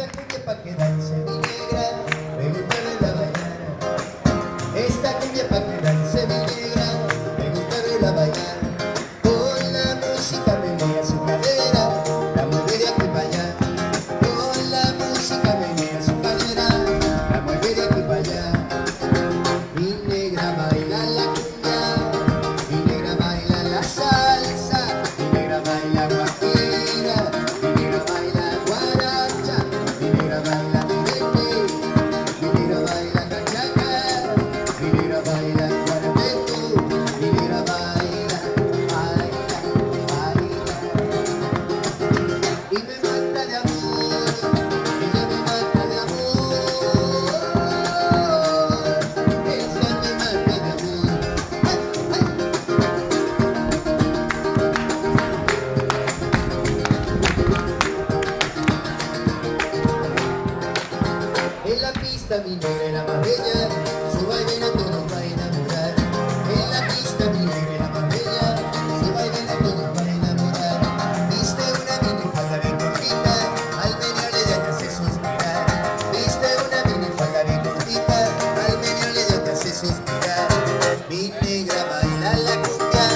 Que dance mi mi negra la más su baile a todos va a enamorar. En la pista mi negra la más su baile a todos va a enamorar. Viste una minifalda bien cortita, al menearle ya te hace suspirar. Viste una minifalda bien cortita, al menearle ya te hace suspirar. Mi negra baila la cumbia,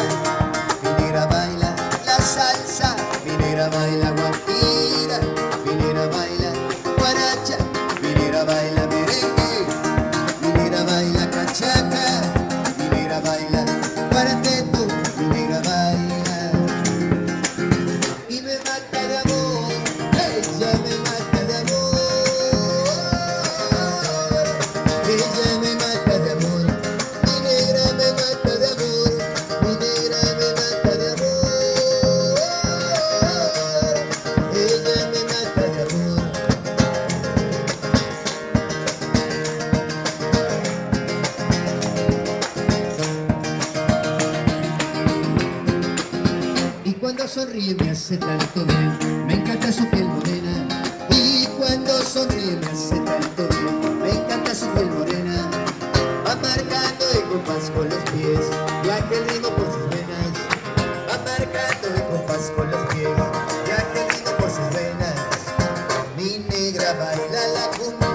mi negra baila la salsa, mi negra baila guajira, cuando sonríe me hace tanto bien, me encanta su piel morena. Y cuando sonríe me hace tanto bien, me encanta su piel morena. Va marcando de compás con los pies, viaja el ritmo por sus venas. Va marcando de compás con los pies, viaja el ritmo por sus venas. Mi negra baila la cumbia,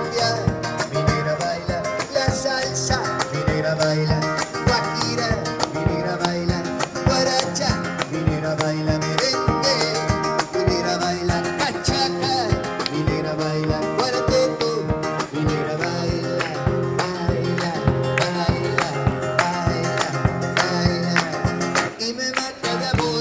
Yeah.